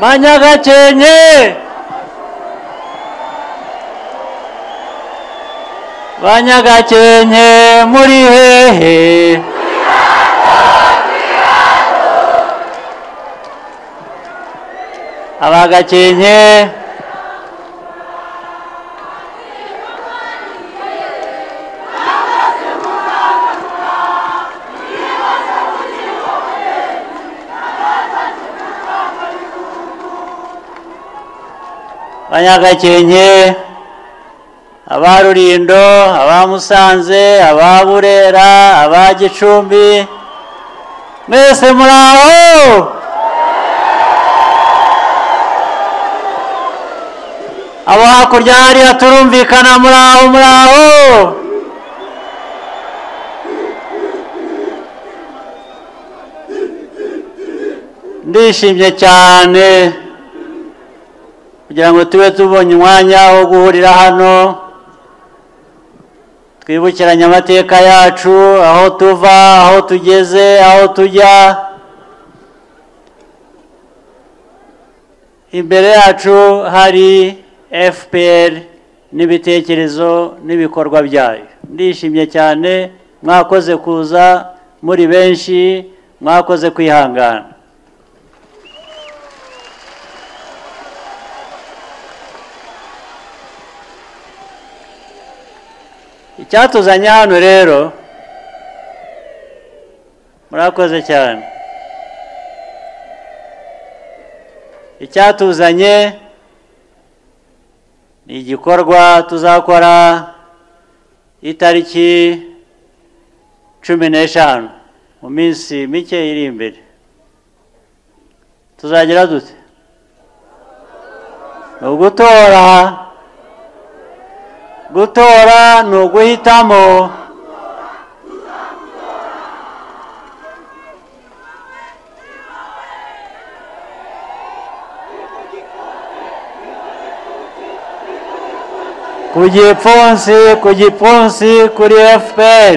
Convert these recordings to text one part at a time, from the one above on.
banyagakenke banyagakenke muri hehe. Abagakenke banyagakenke aba rurindo aba musanze aba burera aba gicumbi mwese muri aho! Abo hakurya hariya turumvikana muri aho muri aho! Ndishimye cyane. Kugira ngo tube tubonye umwanya wo guhurira hano twibukiranye amateka yacu aho tuva aho tugeze aho tujya. Imbere yacu hari fpr n'ibitekerezo n'ibikorwa byayo. Ndishimye cyane mwakoze kuza muri benshi mwakoze kwihangana. Icyatuzanye hano rero murakoze cyane. Icyatuzanye ni igikorwa tuzakora itariki cumi n'eshanu mu minsi mike iri imbere. Tuzagira dute? Ni ugutora gutora ni uguhitamo. Ku gipfunsi ku gipfunsi kuri fpr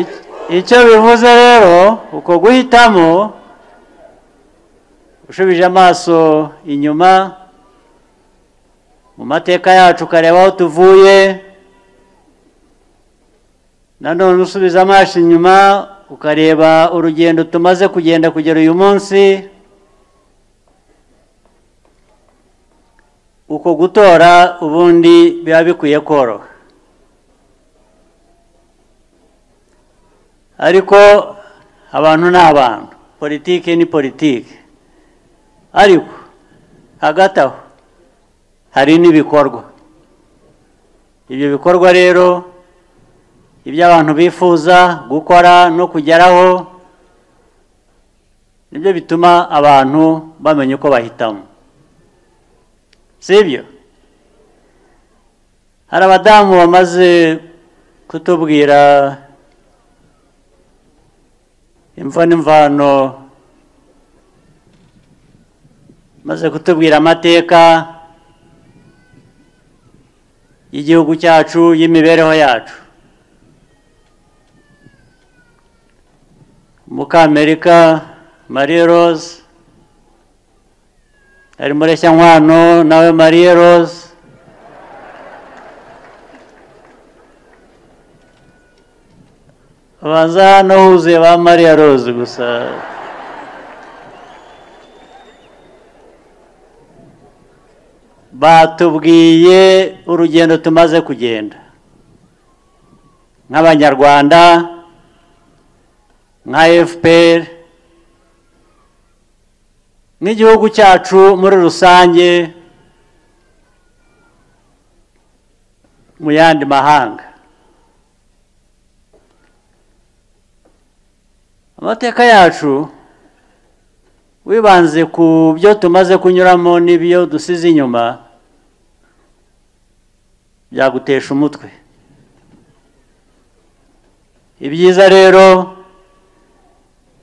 Ic- icyo bivuze rero uko guhitamo ushubije amaso inyuma mu mateka yacu ukareba aho tuvuye. Nanone usubiza amaso inyuma ukareba urugendo tumaze kugenda kugera uyu munsi. Uko gutora ubundi biba bikwiye koroha. Ariko abantu ni abantu. Politiki ni politiki. Ariko hagati aho hari n'ibikorwa. Ibyo bikorwa rero ibyo abantu bifuza gukora no kugeraho ni byo bituma abantu bamenya uko bahitamo. Sibyo hari abadamu bamaze kutubwira imvo n'imvano maze kutubwira amateka y'igihugu cyacu y'imibereho yacu. Mukamerika marie rose ari mureshyankwano nawe marie rose. Babanza hano huzuye ba maria rose gusa. Batubwiye urugendo tumaze kugenda. Nk'abanyarwanda nka fpr nk'igihugu cyacu muri rusange mu yandi mahanga. Amateka yacu wibanze ku byo tumaze kunyuramo n'ibyo dusize inyuma byagutesha umutwe. Ibyiza rero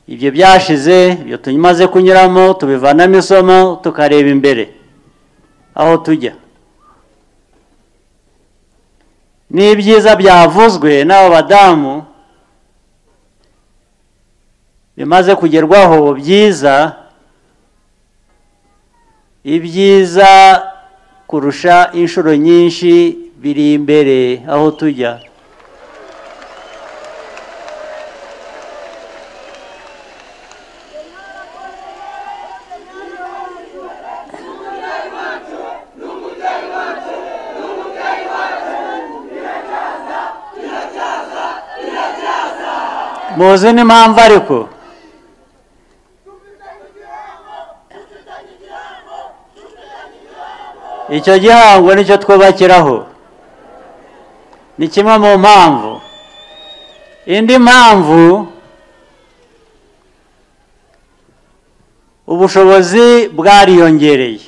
ibyo byashize ibyo tumaze kunyuramo tubivanamo isomo tukareba imbere. Aho tujya. N'ibyiza byavuzwe n'abo badamu bimaze kugerwaho byiza ibyiza kurusha inshuro nyinshi biri imbere aho tujya. Muzi n'impamvu ariko. Icyo gihango ni cyo twubakiraho. Ni kimwe mu mpamvu. Indi mpamvu ubushobozi bwariyongereye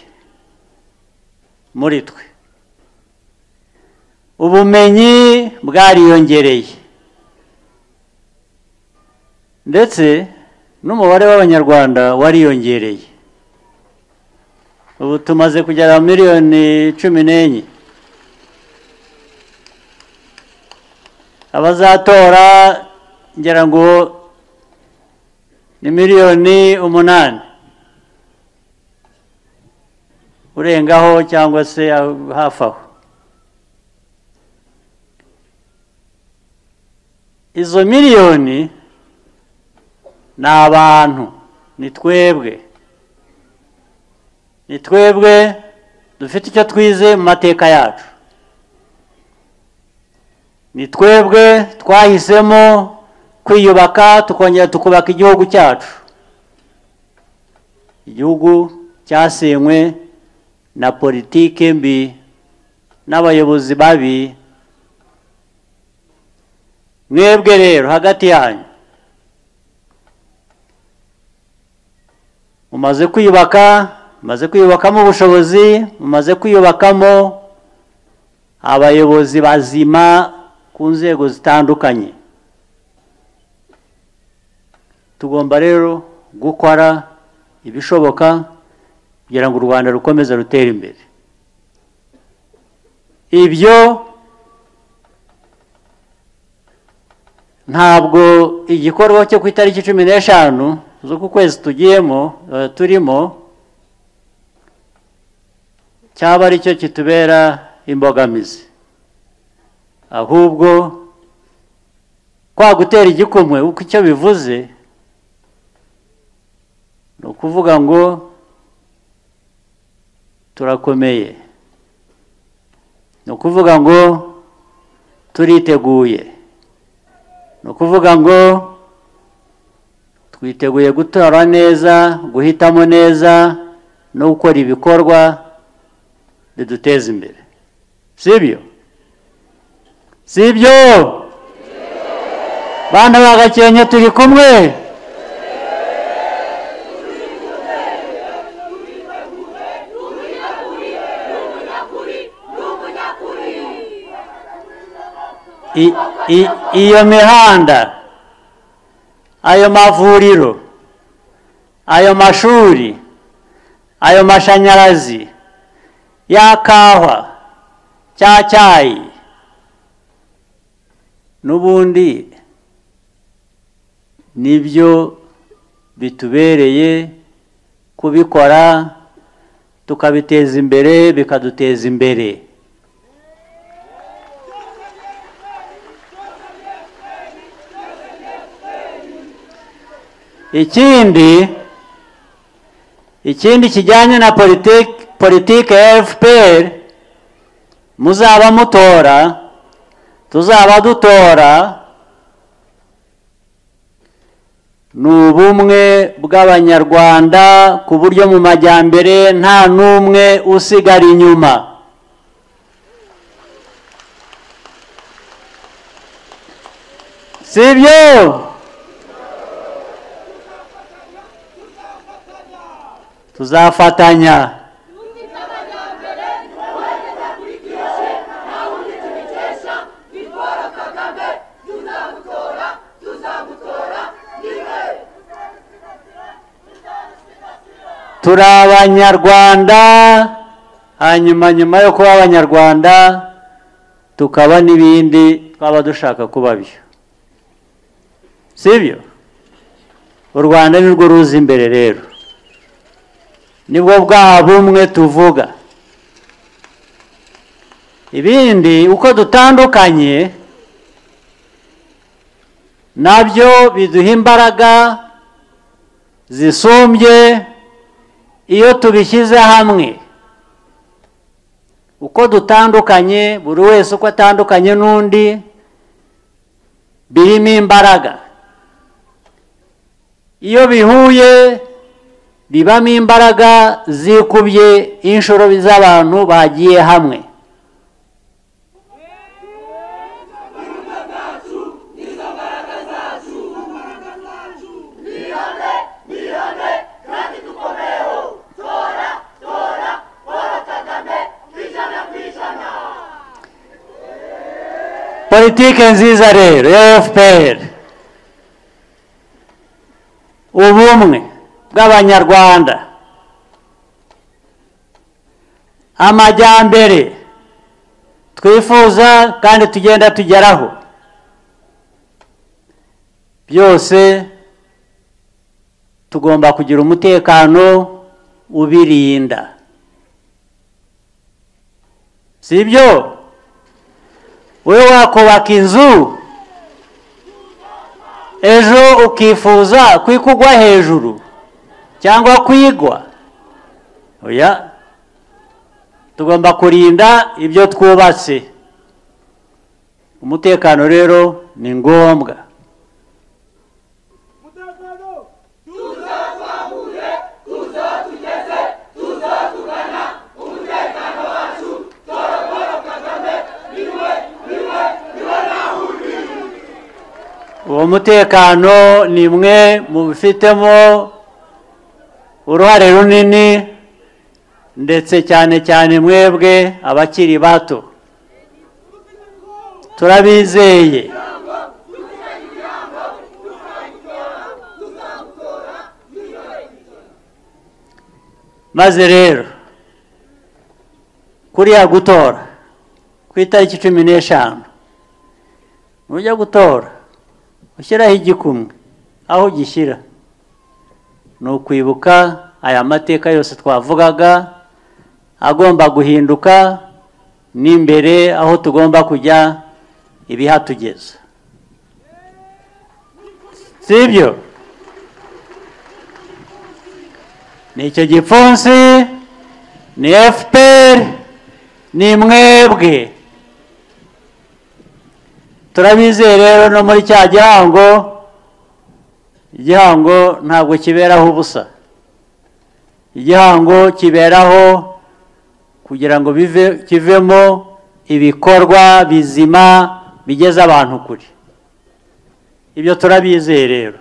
muri twe. Ubumenyi bwariyongereye. Ndetse n'umubare w'abanyarwanda wariyongereye. Ubu tumaze kugera miliyoni cumi n'enye. Abazatora ngira ngo ni miliyoni umunani. Urengaho cyangwa se hafi aho. Izo miliyoni ni abantu ni twebwe. Ni twebwe dufite icyo twize mu mateka yacu. Ni twebwe twahisemo kwiyubaka tukongera tukubaka igihugu cyacu. Igihugu cyasenywe na politiki mbi n'abayobozi babi. Mwebwe rero hagati yanyu mumaze kwiyubaka mumaze kwiyubakamo ubushobozi mumaze kwiyubakamo abayobozi bazima ku nzego zitandukanye. Tugomba rero gukora ibishoboka kugira ngo u rwanda rukomeze rutere imbere. Ibyo ntabwo igikorwa cyo ku itariki cumi n'eshanu z'uku kwezi tugiyemo turimo cyaba ari cyo kitubera imbogamizi. Ahubwo kwa gutera igikumwe uko icyo bivuze ni ukuvuga ngo turakomeye. Ni ukuvuga ngo turiteguye. Ni ukuvuga ngo twiteguye gutora neza guhitamo neza no gukora ibikorwa biduteza imbere. Sibyo? Sibyo bana bagakenke turi kumwe. Iyo mihanda ayo mavuriro ayo mashuri ayo mashanyarazi ya kawa cya cyayi. N'ubundi ni byo bitubereye kubikora tukabiteza imbere bikaduteza imbere. Ikindi ikindi kijyanye na politiki ya fpr muzaba mutora tuzaba dutora ni ubumwe bw'abanyarwanda ku buryo mu majyambere nta n'umwe usigara inyuma. Sibyo? Tuzafatanya. Turi abanyarwanda hanyuma nyuma yo kuba abanyarwanda tukaba n'ibindi twaba dushaka kuba byo. Sibyo? U rwanda nirwo ruza imbere rero. Nibwo bwa bumwe tuvuga. Ibindi uko dutandukanye na byo biduha imbaraga zisumbye iyo tubishyize hamwe uko dutandukanye buri wese uko atandukanye n'undi birimo imbaraga. Iyo bihuye bibamo imbaraga zikubye inshuro z'abantu bagiye hamwe. Politike nziza rero ya fpr ubumwe bw'abanyarwanda amajyambere twifuza kandi tugenda tugeraho. Byose tugomba kugira umutekano ubirinda. Si byo? Wowe wakubaka inzu ejo ukifuza kwikugwa hejuru cyangwa kwigwa? Oya. Tugomba kurinda ibyo twubatse. Umutekano rero ni ngombwa. Uwo mutekano ni mwe mu bifitemo uruhare runini ndetse cyane cyane mwebwe abakiri bato. Turabizeye. Maze rero kuriya gutora ku itariki cumi n'eshanu nujya gutora. Ushyiraho igikumwe aho ugishyira ni ukwibuka aya mateka yose twavugaga agomba guhinduka n'imbere aho tugomba kujya ibihatugeza. Si ibyo? Ni icyo gipfunsi ni fpr ni mwebwe. Turabizeye rero no muri cya gihango igihango ntabwo kiberaho ubusa. Igihango kiberaho kugira ngo bive kivemo ibikorwa bizima bigeza abantu kure. Ibyo turabizeye rero.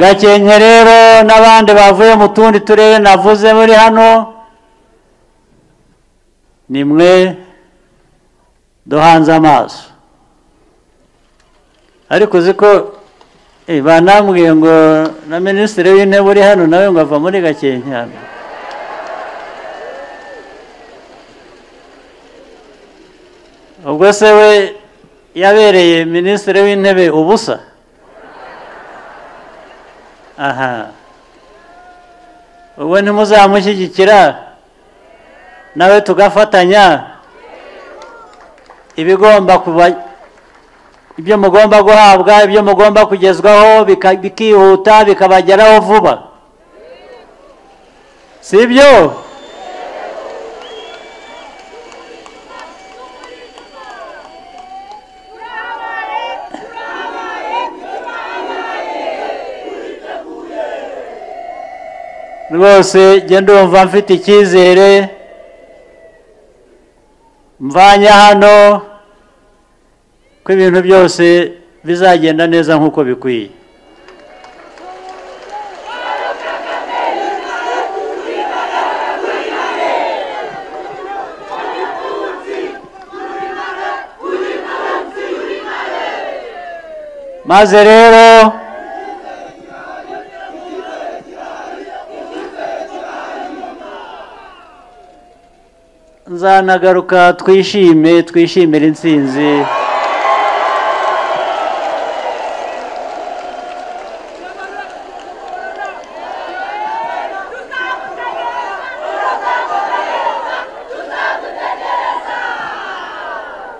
Gakenke rero n'abandi bavuye mu tundi turere navuze muri hano ni mwe duhanze amaso. Ariko uzi ko banambwiye ngo na minisitiri w'intebe uri hano nawe ngo ava muri gakenke hano. Ubwo se we yabereye minisitiri w'intebe ubusa? Aha. Ubu ntimuzamushyigikira nawe tugafatanya? Ibigomba kuba ibyo mugomba guhabwa ibyo mugomba kugezwaho bikihuta bikabageraho vuba. Si byo rwose genda ndumva mfite icyizere. Mvanye hano ko ibintu byose bizagenda neza nk'uko bikwiye. Maze rero nzanagaruka twishime twishimire intsinzi.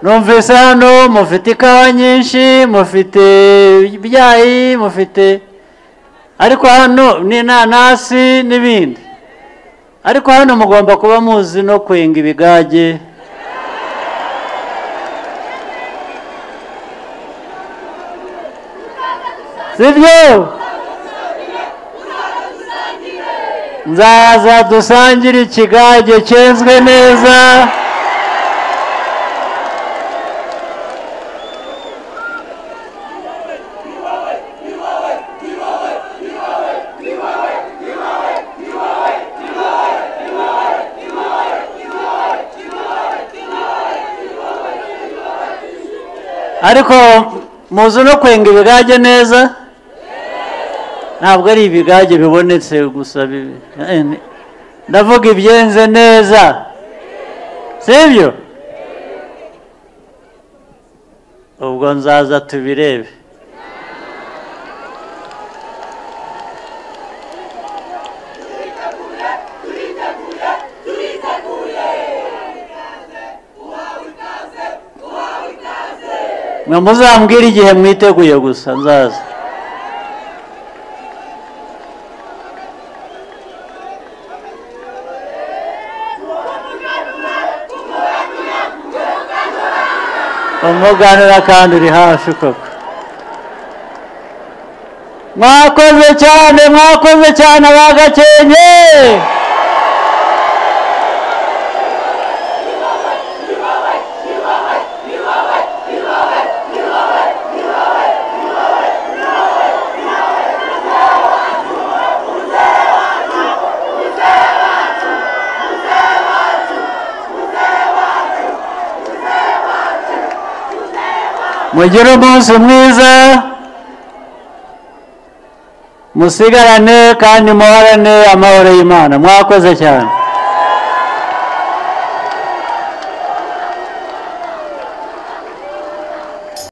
Numvise hano mufite ikawa nyinshi mufite ibyayi mufite ariko hano n'inanasi n'ibindi. Ariko hano mugomba kuba muzi no kwenga ibigage. Sibyo? Nzaza dusangire ikigage cyenzwe neza. Ariko muzi no kwenga ibigage neza? Ntabwo ari ibigage bibonetse gusa eh, ndavuga ibyenze neza. Sibyo ubwo nzaza tubirebe. Mwe muzambwire igihe mwiteguye gusa nzaza. Umuganira kandi uri hafi koko. Mwakoze cyane mwakoze cyane abagakenke mugire umunsi mwiza musigarane kandi muhorane amahoro y'imana. Mwakoze cyane.